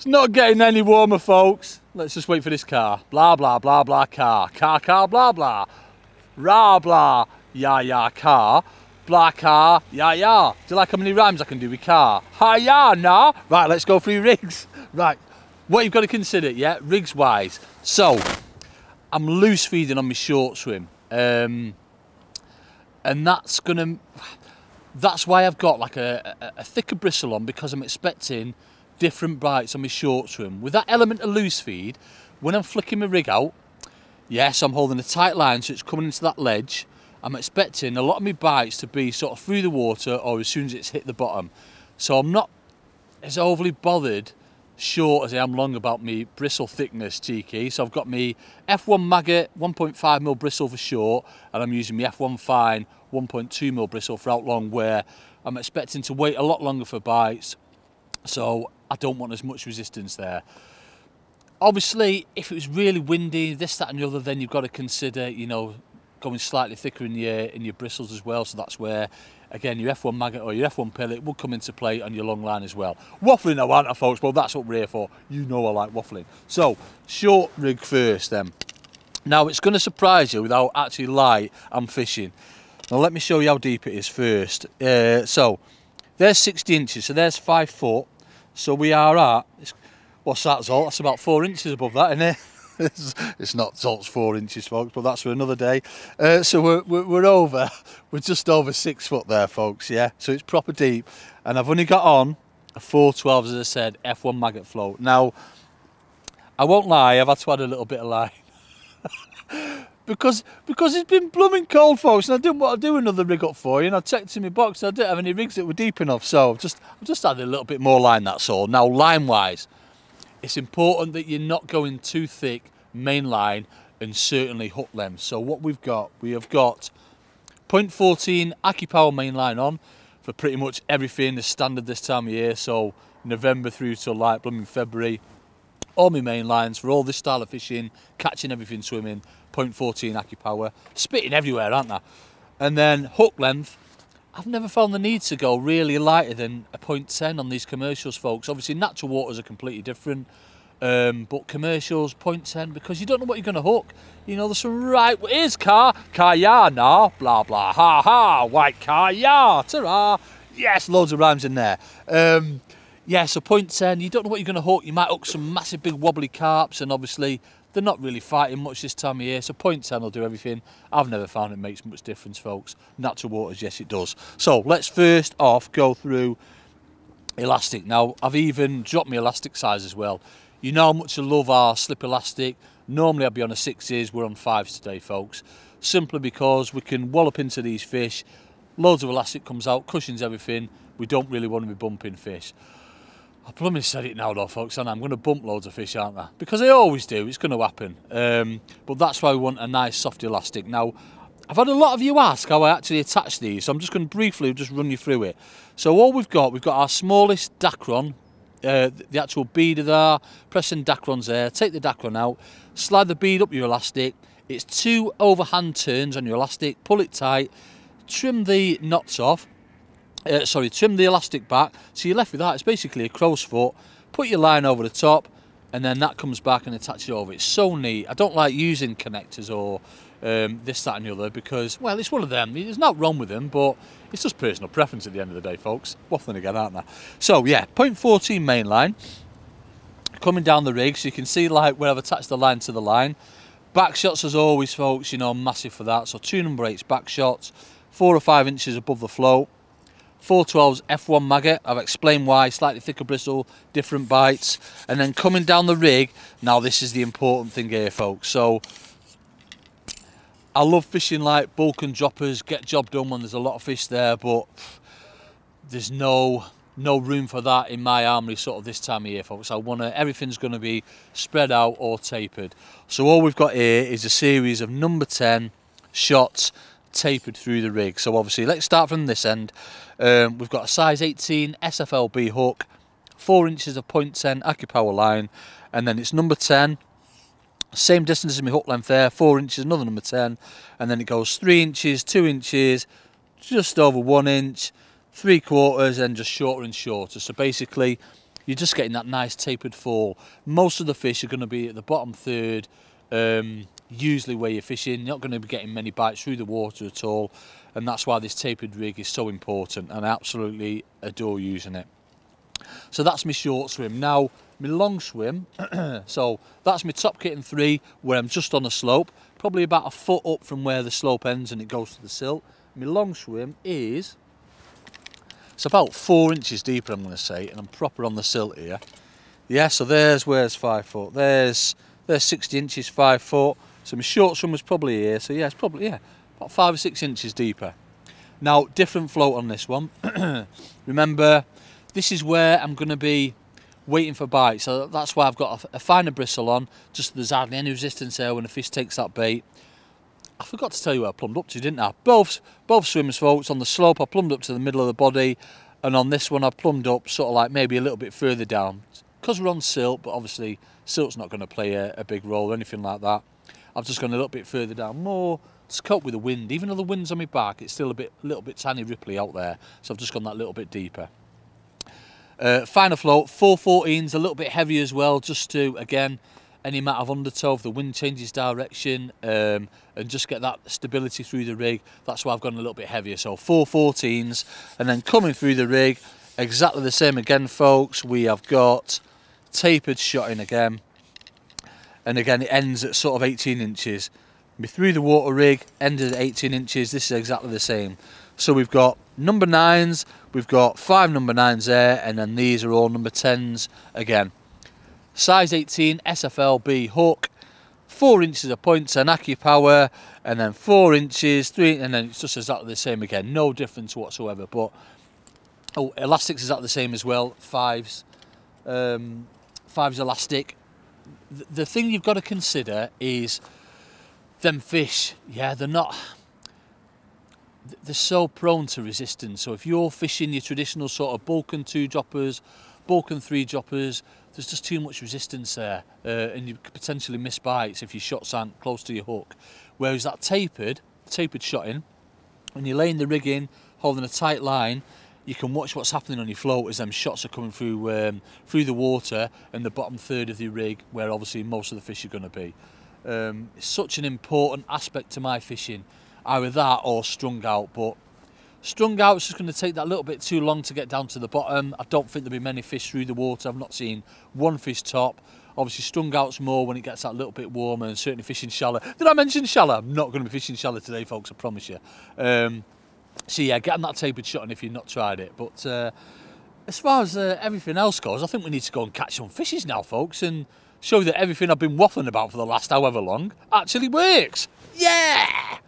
It's not getting any warmer, folks. Let's just wait for this car. Blah, blah, blah, blah, car. Car, car, blah, blah. Rah, blah, ya, ya, car. Blah, car, ya, ya. Do you like how many rhymes I can do with car? Ha, ya, nah. Right, let's go through rigs. Right, what you've got to consider, yeah, rigs wise. So, I'm loose feeding on my short swim. Um, and that's gonna, that's why I've got like a, a, a thicker bristle on because I'm expecting different bites on my short swim. With that element of loose feed, when I'm flicking my rig out, yes, I'm holding a tight line so it's coming into that ledge. I'm expecting a lot of my bites to be sort of through the water or as soon as it's hit the bottom. So I'm not as overly bothered short as I am long about me bristle thickness cheeky so I've got me F1 maggot 1.5mm bristle for short and I'm using my F1 fine 1.2mm bristle for out long where I'm expecting to wait a lot longer for bites so I don't want as much resistance there. Obviously, if it was really windy, this, that and the other, then you've got to consider, you know, going slightly thicker in your in your bristles as well. So that's where, again, your F1 maggot or your F1 pellet will come into play on your long line as well. Waffling now, aren't I, folks? Well, that's what we're here for. You know I like waffling. So, short rig first then. Now, it's going to surprise you without actually light I'm fishing. Now, let me show you how deep it is first. Uh, so, there's 60 inches, so there's five foot. So we are at, what's that, Zolt? That's about four inches above that, isn't it? it's, it's not Zolt's four inches, folks, but that's for another day. Uh, so we're, we're, we're, over, we're just over six foot there, folks, yeah? So it's proper deep. And I've only got on a 412, as I said, F1 maggot float. Now, I won't lie, I've had to add a little bit of line. because because it's been blooming cold, folks, and I didn't want to do another rig up for you. And I checked in my box, I didn't have any rigs that were deep enough, so I've just I've just added a little bit more line. That's all. Now, line wise, it's important that you're not going too thick main line and certainly hook length. So what we've got, we have got 0.14 AccuPower main line on for pretty much everything the standard this time of year. So November through to like blooming February all my main lines for all this style of fishing, catching everything swimming, 0.14 AccuPower, spitting everywhere, aren't they? And then hook length, I've never found the need to go really lighter than a 0.10 on these commercials, folks. Obviously, natural waters are completely different, um, but commercials, 0.10, because you don't know what you're going to hook. You know, there's some right, here's car, car, yeah, nah, blah, blah, ha, ha, white car, yeah, ta-ra. Yes, loads of rhymes in there. Um, yeah, so 10, you don't know what you're going to hook. You might hook some massive big wobbly carps, and obviously they're not really fighting much this time of year, so 10 will do everything. I've never found it makes much difference, folks. Natural waters, yes, it does. So let's first off go through elastic. Now, I've even dropped my elastic size as well. You know how much I love our slip elastic. Normally I'd be on a sixes, we're on fives today, folks. Simply because we can wallop into these fish, loads of elastic comes out, cushions everything. We don't really want to be bumping fish. I probably said it now though folks and I'm going to bump loads of fish aren't I? Because I always do, it's going to happen. Um, but that's why we want a nice soft elastic. Now I've had a lot of you ask how I actually attach these so I'm just going to briefly just run you through it. So all we've got, we've got our smallest Dacron, uh, the actual bead of there, pressing Dacrons there, take the Dacron out, slide the bead up your elastic, it's two overhand turns on your elastic, pull it tight, trim the knots off, uh, sorry, trim the elastic back. So you're left with that. It's basically a crow's foot. Put your line over the top and then that comes back and attaches it over. It's so neat. I don't like using connectors or um, this, that and the other because, well, it's one of them. There's not wrong with them, but it's just personal preference at the end of the day, folks. Waffling again, aren't they? So, yeah, 0.14 main line. Coming down the rig, so you can see like where I've attached the line to the line. Back shots as always, folks, you know, massive for that. So two number eights back shots, four or five inches above the float. 412's F1 maggot. I've explained why, slightly thicker bristle, different bites. And then coming down the rig, now this is the important thing here, folks. So I love fishing like bulk and droppers, get job done when there's a lot of fish there, but there's no no room for that in my armory sort of this time of year, folks. I want to, everything's going to be spread out or tapered. So all we've got here is a series of number 10 shots tapered through the rig. So obviously, let's start from this end. Um, we've got a size 18 SFLB hook, 4 inches of 0.10 AccuPower line, and then it's number 10. Same distance as my hook length there, 4 inches, another number 10, and then it goes 3 inches, 2 inches, just over 1 inch, 3 quarters, and just shorter and shorter. So basically, you're just getting that nice tapered fall. Most of the fish are going to be at the bottom third, um, usually where you're fishing. You're not going to be getting many bites through the water at all, and that's why this tapered rig is so important, and I absolutely adore using it. So that's my short swim. Now, my long swim, so that's my top kit and three, where I'm just on a slope, probably about a foot up from where the slope ends and it goes to the silt. My long swim is, it's about four inches deeper, I'm going to say, and I'm proper on the silt here. Yeah, so there's where's five foot. There's there's 60 inches, five foot. So my short swim was probably here. So yeah, it's probably yeah, about five or six inches deeper. Now, different float on this one. Remember, this is where I'm going to be waiting for bites. So that's why I've got a, a finer bristle on, just so there's hardly any resistance there when the fish takes that bait. I forgot to tell you where I plumbed up to, didn't I? Both both swimmers, folks, on the slope I plumbed up to the middle of the body, and on this one I plumbed up sort of like maybe a little bit further down. Because we're on silt, but obviously silt's not going to play a, a big role or anything like that. I've just gone a little bit further down, more to cope with the wind. Even though the wind's on my back, it's still a bit, little bit tiny ripply out there. So I've just gone that little bit deeper. Uh, finer float, 414's a little bit heavy as well, just to, again, any amount of undertow, if the wind changes direction, um, and just get that stability through the rig. That's why I've gone a little bit heavier. So 414s, and then coming through the rig, exactly the same again, folks. We have got tapered shotting again. And again, it ends at sort of 18 inches. We threw the water rig, ended at 18 inches. This is exactly the same. So we've got number nines, we've got five number nines there, and then these are all number 10s again. Size 18 SFLB hook, four inches of point ten AccuPower, and then four inches, three, and then it's just exactly the same again. No difference whatsoever. But oh, elastics is exactly the same as well. Fives, um, fives elastic. The, thing you've got to consider is them fish. Yeah, they're not they're so prone to resistance. So if you're fishing your traditional sort of Bulk two droppers, Bulk three droppers, there's just too much resistance there, uh, and you could potentially miss bites if your shots aren't close to your hook. Whereas that tapered, tapered shotting, when you're laying the rig in, holding a tight line, you can watch what's happening on your float as them shots are coming through um, through the water and the bottom third of the rig, where obviously most of the fish are going to be. Um, it's such an important aspect to my fishing either that or strung out but strung out is just going to take that little bit too long to get down to the bottom. I don't think there'll be many fish through the water. I've not seen one fish top. Obviously strung out's more when it gets that little bit warmer and certainly fishing shallow. Did I mention shallow? I'm not going to be fishing shallow today folks I promise you. Um, so yeah getting that tapered shot on if you've not tried it. But uh, as far as uh, everything else goes I think we need to go and catch some fishes now folks and show that everything I've been waffling about for the last however long actually works. Yeah